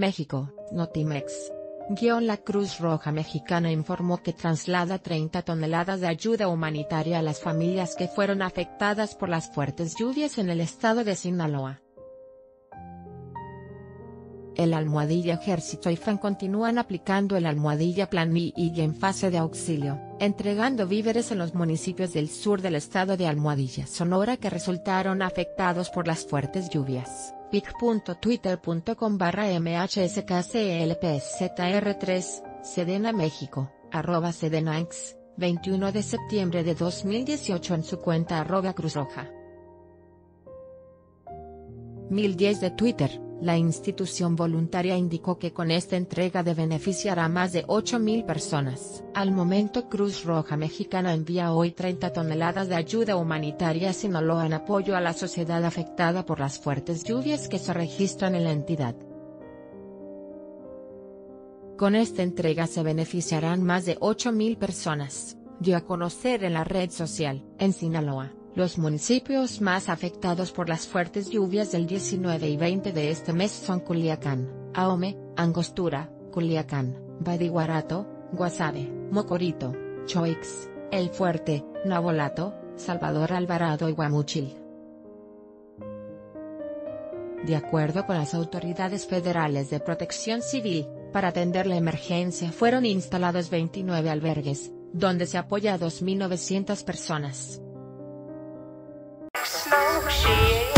México, Notimex. Guión La Cruz Roja Mexicana informó que traslada 30 toneladas de ayuda humanitaria a las familias que fueron afectadas por las fuertes lluvias en el estado de Sinaloa. El almohadilla Ejército y FAN continúan aplicando el almohadilla Plan I y en fase de auxilio, entregando víveres en los municipios del sur del estado de Almohadilla Sonora que resultaron afectados por las fuertes lluvias. pic.twitter.com barra mhskclpszr3, Sedena México, arroba Sedenax, 21 de septiembre de 2018 en su cuenta arroba Cruz Roja. 1010 de Twitter. La institución voluntaria indicó que con esta entrega de beneficiará a más de 8.000 personas. Al momento Cruz Roja Mexicana envía hoy 30 toneladas de ayuda humanitaria a Sinaloa en apoyo a la sociedad afectada por las fuertes lluvias que se registran en la entidad. Con esta entrega se beneficiarán más de 8.000 personas, dio a conocer en la red social, en Sinaloa. Los municipios más afectados por las fuertes lluvias del 19 y 20 de este mes son Culiacán, Ahome, Angostura, Culiacán, Badiguarato, Guasave, Mocorito, Choix, El Fuerte, Nabolato, Salvador Alvarado y Guamuchil. De acuerdo con las autoridades federales de protección civil, para atender la emergencia fueron instalados 29 albergues, donde se apoya a 2.900 personas. Smoke, she